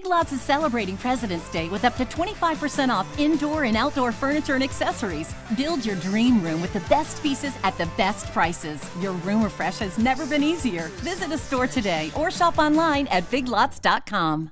Big Lots is celebrating President's Day with up to 25% off indoor and outdoor furniture and accessories. Build your dream room with the best pieces at the best prices. Your room refresh has never been easier. Visit a store today or shop online at biglots.com.